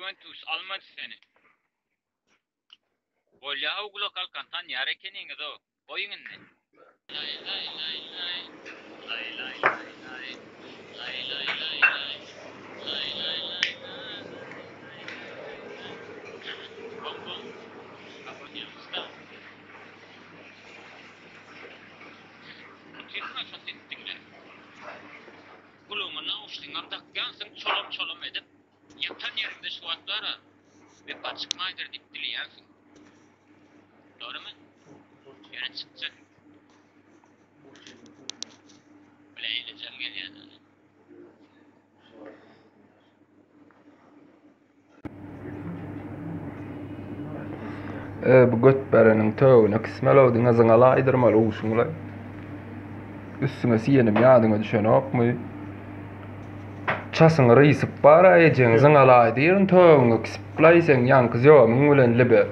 Juventus almadı seni. Gol ya uglo kalkan tan yare kenin do. Oyun ne? Lay lay lay lay. Lay lay lay lay. Lay lay lay lay. Lay lay lay lay. Bom bom. Kapatıyor usta. Tirna çok ettinler. Kulağıma nauşlingar takkansın çolum çolum edip yatan yerinde şu atlara ve paçıkmaydır dip dileyensin. Doğru mu? Yöne çıkacak. Böyle eğileceğim gel ya. Ee, bu göt berenin töwüne kismelowdyň azyňa laýdyrmaly uşuňla. Üstüňe siýenim ýadyňa düşenokmy? Çasyňy rysıp Çasın reýsip bara ejeňiziň alaýdyýyn töwüňi kisiplayseň ýankys ýöwamiň bilen libe.